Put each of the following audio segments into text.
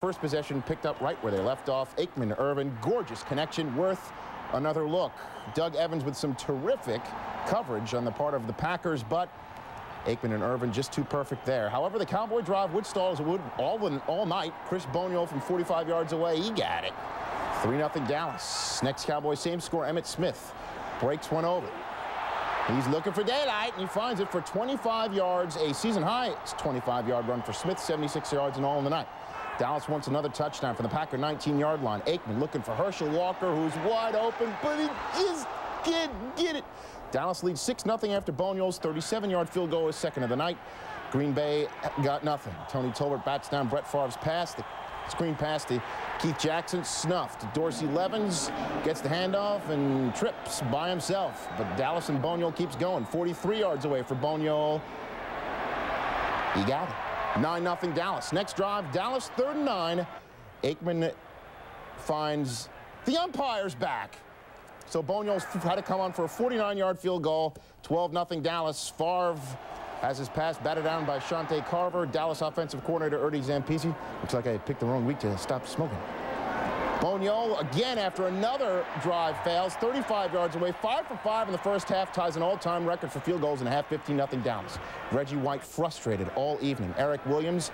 First possession picked up right where they left off. Aikman, Irvin, gorgeous connection, worth another look. Doug Evans with some terrific coverage on the part of the Packers, but Aikman and Irvin just too perfect there. However, the Cowboy drive would stall as it would all, all night. Chris Boniol from 45 yards away, he got it. 3-0 Dallas. Next Cowboy, same score, Emmitt Smith breaks one over. He's looking for daylight, and he finds it for 25 yards, a season high 25-yard run for Smith, 76 yards in all in the night. Dallas wants another touchdown from the Packer 19-yard line. Aikman looking for Herschel Walker, who's wide open, but he just can't get it. Dallas leads 6-0 after Boniol's 37-yard field goal is second of the night. Green Bay got nothing. Tony Tolbert bats down Brett Favre's pass. The screen pass to Keith Jackson, snuffed. Dorsey Levens gets the handoff and trips by himself. But Dallas and Boniol keeps going. 43 yards away for Boniol. He got it. 9-0 Dallas. Next drive, Dallas third and nine. Aikman finds the umpires back. So Boniol's had to come on for a 49-yard field goal. 12-0 Dallas. Favre has his pass batted down by Shante Carver. Dallas offensive coordinator Ernie Zampese. Looks like I picked the wrong week to stop smoking. Boniol again after another drive fails, 35 yards away, 5 for 5 in the first half, ties an all-time record for field goals in a half, 15-0 downs. Reggie White frustrated all evening. Eric Williams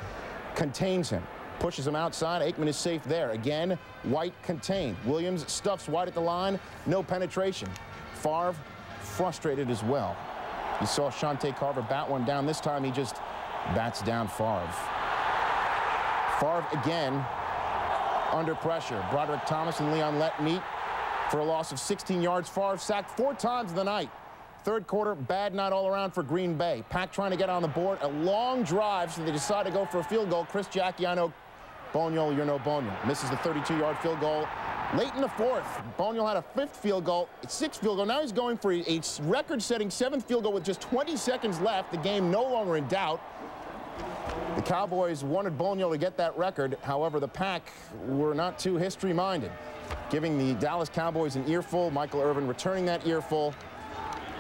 contains him, pushes him outside. Aikman is safe there. Again, White contained. Williams stuffs White at the line, no penetration. Favre frustrated as well. You saw Shante Carver bat one down. This time he just bats down Favre. Favre again under pressure. Broderick Thomas and Leon Lett meet for a loss of 16 yards. Favre sacked four times in the night. Third quarter, bad night all around for Green Bay. Pack trying to get on the board. A long drive, so they decide to go for a field goal. Chris Jacquiano, Boniol, you're no Boniol. Misses the 32-yard field goal. Late in the fourth, Boniol had a fifth field goal, sixth field goal. Now he's going for a record-setting seventh field goal with just 20 seconds left. The game no longer in doubt. Cowboys wanted Boniol to get that record. However, the Pack were not too history-minded, giving the Dallas Cowboys an earful. Michael Irvin returning that earful.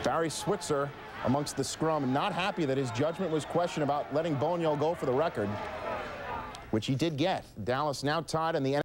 Barry Switzer amongst the scrum, not happy that his judgment was questioned about letting Boniol go for the record, which he did get. Dallas now tied in the